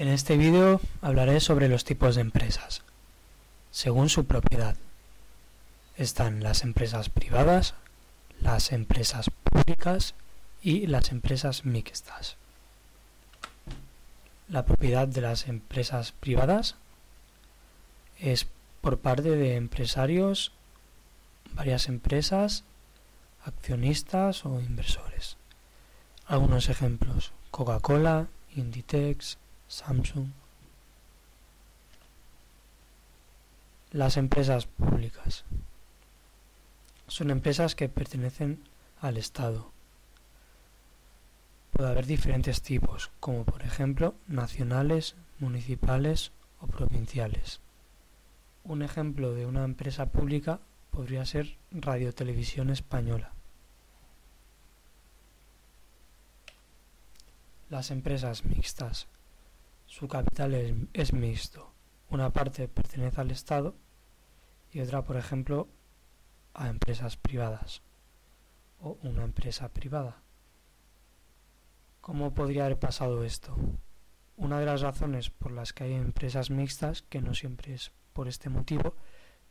En este vídeo hablaré sobre los tipos de empresas, según su propiedad. Están las empresas privadas, las empresas públicas y las empresas mixtas. La propiedad de las empresas privadas es por parte de empresarios, varias empresas, accionistas o inversores. Algunos ejemplos, Coca-Cola, Inditex, Samsung. Las empresas públicas son empresas que pertenecen al Estado. Puede haber diferentes tipos, como por ejemplo nacionales, municipales o provinciales. Un ejemplo de una empresa pública podría ser Radio Televisión Española. Las empresas mixtas su capital es, mixto. Una parte pertenece al Estado y otra, por ejemplo, a empresas privadas o una empresa privada. ¿Cómo podría haber pasado esto? Una de las razones por las que hay empresas mixtas, que no siempre es por este motivo,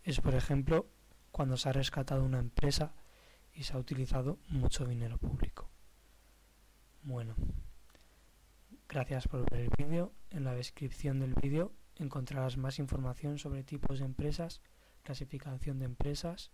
es por ejemplo cuando se ha rescatado una empresa y se ha utilizado mucho dinero público. Gracias por ver el vídeo. En la descripción del vídeo encontrarás más información sobre tipos de empresas, clasificación de empresas